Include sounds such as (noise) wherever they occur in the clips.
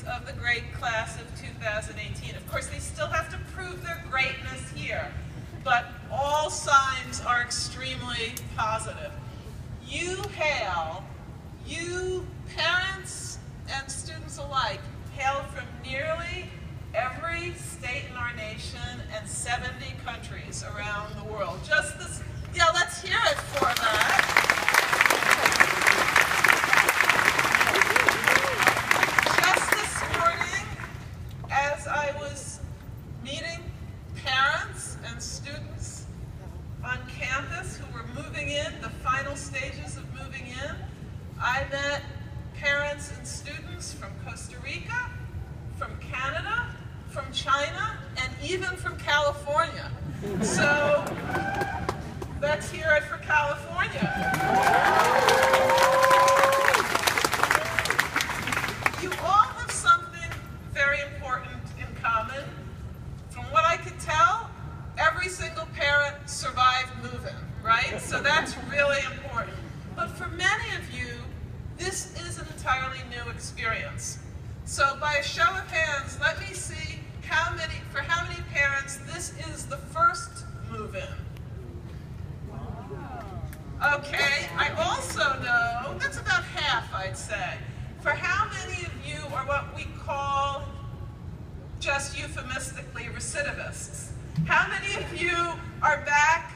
of the great class of 2018. Of course, they still have to prove their greatness here, but all signs are extremely positive. You hail, you parents and students alike, hail from nearly every state in our nation and 70 countries around the world. Just this, yeah, let's hear it for that. Just this morning, as I was meeting parents and students on campus who were moving in, the final stages of moving in, I met parents and students from Costa Rica, from Canada, from China, and even from California. So let's hear it for California. You all have something very important in common. From what I could tell, every single parent survived moving, right? So that's really important. But for many of you, this is an entirely new experience. So by a show of hands, let me see how many, for how many parents this is the first move-in. Okay, I also know, that's about half I'd say. For how many of you are what we call, just euphemistically, recidivists? How many of you are back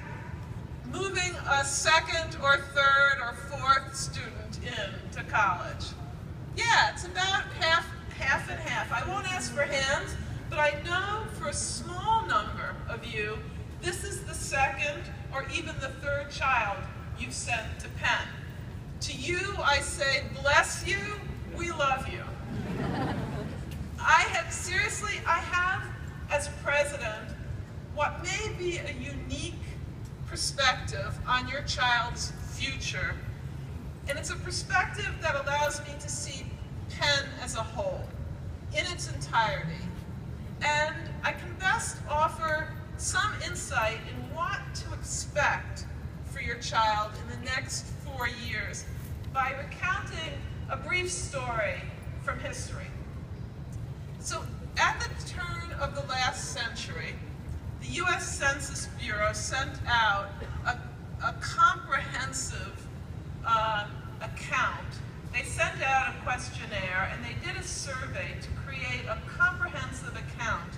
moving a second or third or fourth student in to college? Yeah, it's about half, half and half. I won't ask for hands, but I know for a small number of you, this is the second or even the third child you've sent to Penn. To you, I say, bless you, we love you. I have, seriously, I have, as president, what may be a unique perspective on your child's future. And it's a perspective that allows me to see Penn as a whole, in its entirety. And I can best offer some insight in what to expect your child in the next four years by recounting a brief story from history. So at the turn of the last century, the U.S. Census Bureau sent out a, a comprehensive uh, account. They sent out a questionnaire and they did a survey to create a comprehensive account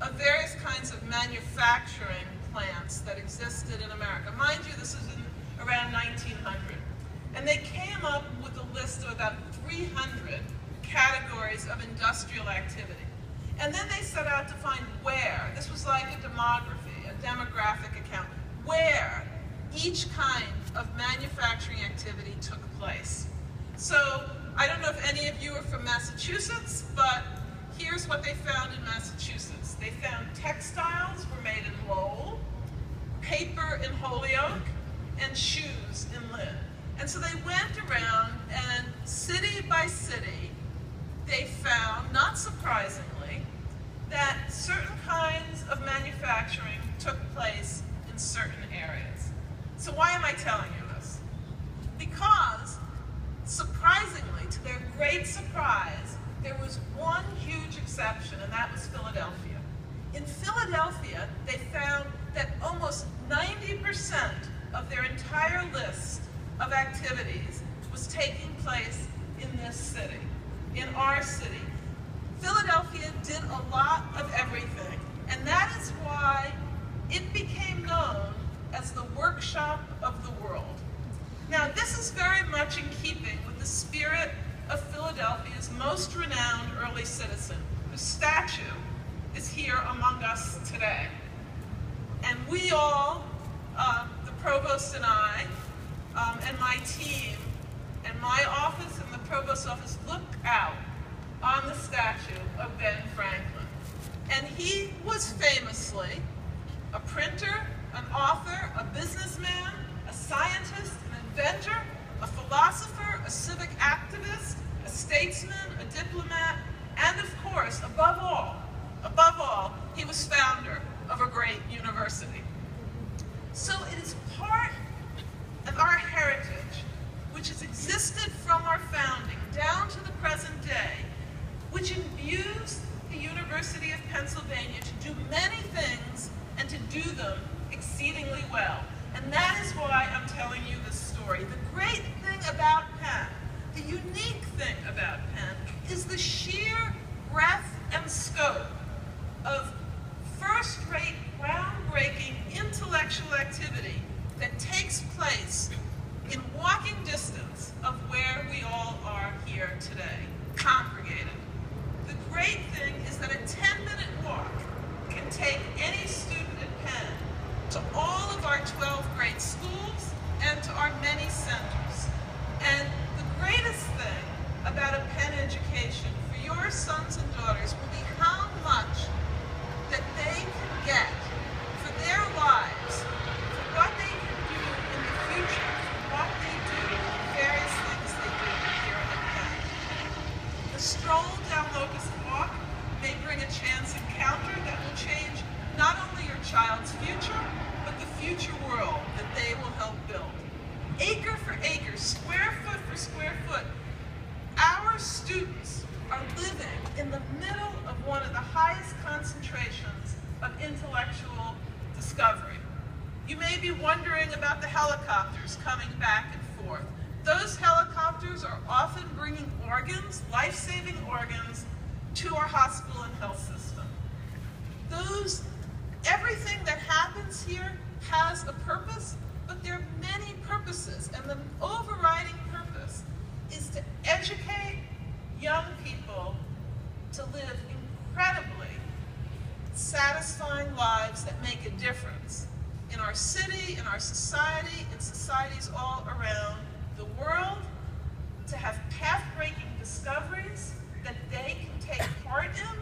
of various kinds of manufacturing plants that existed in America. Mind you, this is in around 1900. And they came up with a list of about 300 categories of industrial activity. And then they set out to find where, this was like a demography, a demographic account, where each kind of manufacturing activity took place. So I don't know if any of you are from Massachusetts, but here's what they found in Massachusetts. They found textiles were made in Lowell, paper in Holyoke, and shoes in Lynn. And so they went around and city by city, they found, not surprisingly, that certain kinds of manufacturing took place in certain areas. So why am I telling you this? Because, surprisingly, to their great surprise, there was one huge exception, and that was Philadelphia. In Philadelphia, they found that almost 90% of their entire list of activities was taking place in this city, in our city. Philadelphia did a lot of everything, and that is why it became known as the workshop of the world. Now, this is very much in keeping with the spirit of Philadelphia's most renowned early citizen, whose statue is here among us today. And we all, uh, the provost and I, um, and my team, and my office provost's office look out on the statue of Ben Franklin. And he was famously a printer, an author, a businessman, a scientist, an inventor, a philosopher, a civic activist, a statesman, a diplomat, and of course, above all, above all, he was founder of a great university. So it is part of our heritage, which has existed from our founding down to the present day, which imbues the University of Pennsylvania to do many things and to do them exceedingly well. And that is why I'm telling you this story. The great thing about Penn, the unique thing about Penn, is the sheer breadth and scope of first-rate, groundbreaking intellectual activity that takes place in walking distance of where we all are here today, congregated. The great thing is that a 10-minute walk can take any student at Penn to all of our 12 great schools and to our many centers. And the greatest thing about a Penn education for your sons and daughters will be how much that they can get for their lives, for what they can do in the future, for what they do, the various things they do here at Penn. The stroll down Locust Walk may bring a chance encounter that will change not only your child's future, but the future world that they will help build. Acre for acre, square foot for square foot, our students are living in the middle of one of the highest concentrations of intellectual discovery. You may be wondering about the helicopters coming back and forth. Those helicopters are often bringing organs, life-saving organs, to our hospital and health system. Those, everything that happens here has a purpose, but there are many purposes, and the overriding purpose is to educate young people to live incredibly satisfying lives that make a difference in our city, in our society, in societies all around the world, to have path-breaking discoveries that they can take part in,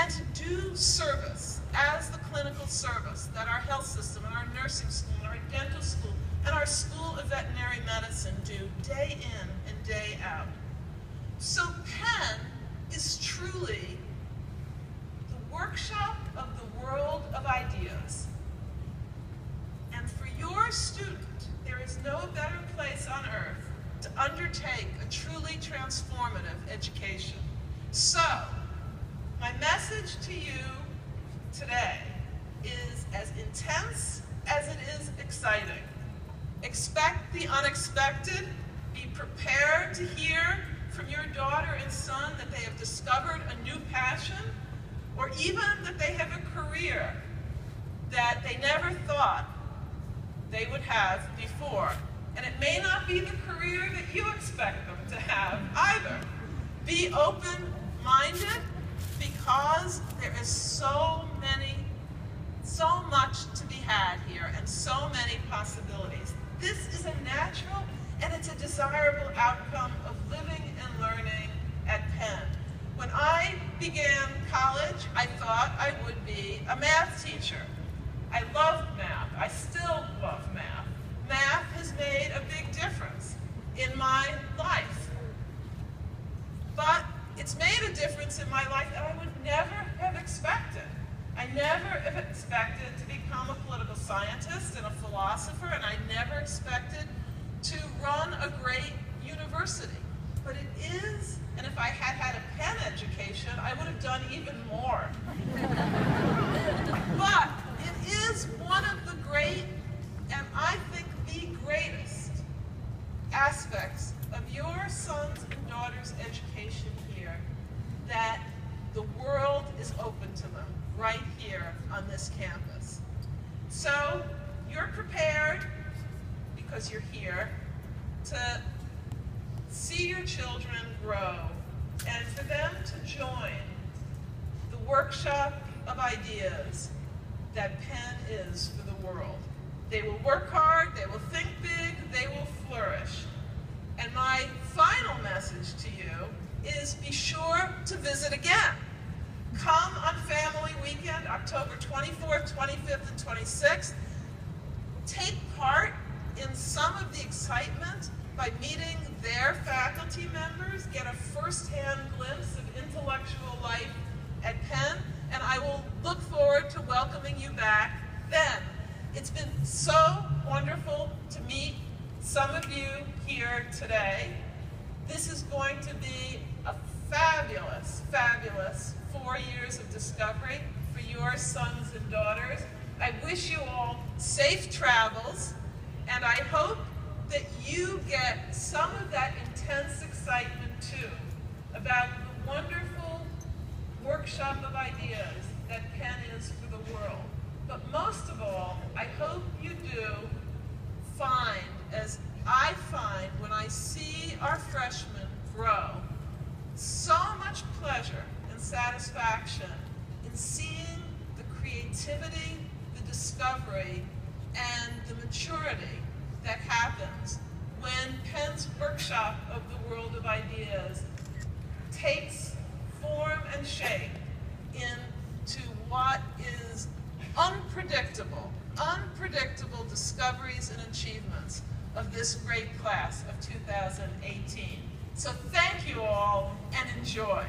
and to do service as the clinical service that our health system and our nursing school and our dental school and our school of veterinary medicine do day in and day out. So Penn is truly the workshop of the world of ideas. And for your student, there is no better place on earth to undertake a truly transformative education. So, my message to you today is as intense as it is exciting. Expect the unexpected. Be prepared to hear from your daughter and son that they have discovered a new passion or even that they have a career that they never thought they would have before. And it may not be the career that you expect them to have either. Be open-minded because there is so many, so much had here and so many possibilities. This is a natural and it's a desirable outcome of living and learning at Penn. When I began college, I thought I would be a math teacher. I loved math. I still love math. Math has made a big difference in my life. But it's made a difference in my life that I would never have expected. I never have expected to become a political scientist and a philosopher, and I never expected to run a great university. But it is, and if I had had a Penn education, I would have done even more. (laughs) but it is one of the great, and I think the greatest, aspects of your sons and daughters' education here that the world is open to them right here on this campus. So you're prepared because you're here to see your children grow and for them to join the workshop of ideas that Penn is for the world. They will work hard, they will think big, they will flourish. And my final message to you is be sure to visit again. Come on Family Weekend, October 24th, 25th, and 26th. Take part in some of the excitement by meeting their faculty members, get a first-hand glimpse of intellectual life at Penn, and I will look forward to welcoming you back then. It's been so wonderful to meet some of you here today. This is going to be a fabulous, fabulous four years of discovery for your sons and daughters. I wish you all safe travels, and I hope that you get some of that intense excitement too about the wonderful workshop of ideas that Penn is for the world. But most of all, I hope you do find, as I find when I see our freshmen grow, so much pleasure and satisfaction in seeing the creativity, the discovery, and the maturity that happens when Penn's workshop of the world of ideas takes and shape into what is unpredictable, unpredictable discoveries and achievements of this great class of 2018. So thank you all and enjoy.